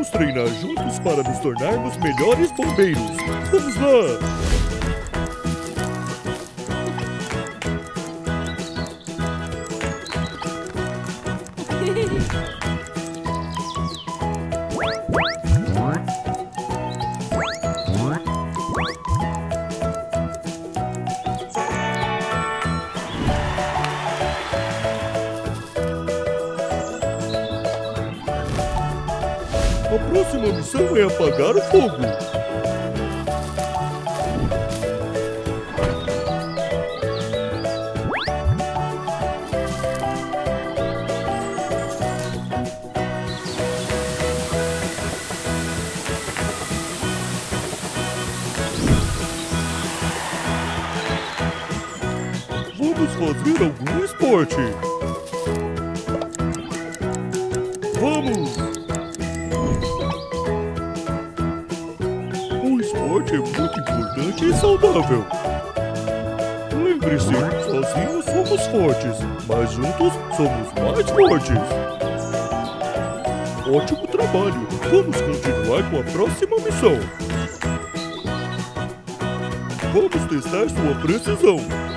Vamos treinar juntos para nos tornarmos melhores bombeiros. Vamos lá! A próxima missão é apagar o fogo. Vamos fazer algum esporte. Vamos! É muito importante e saudável. Lembre-se, sozinhos somos fortes, mas juntos somos mais fortes. Ótimo trabalho! Vamos continuar com a próxima missão. Vamos testar sua precisão.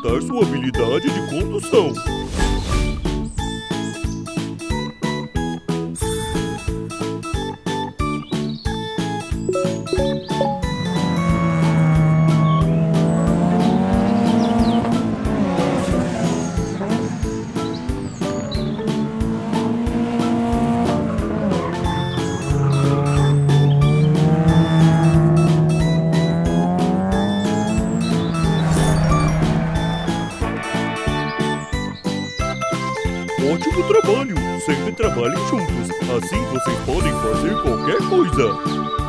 Testar sua habilidade de condução. Ótimo trabalho! Sempre trabalhem juntos. Assim vocês podem fazer qualquer coisa.